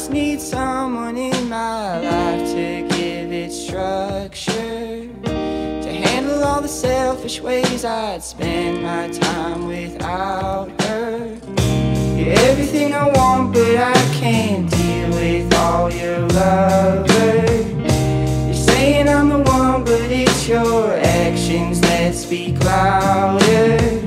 just need someone in my life to give it structure. To handle all the selfish ways I'd spend my time without her. You're everything I want, but I can't deal with all your lovers. You're saying I'm the one, but it's your actions that speak louder.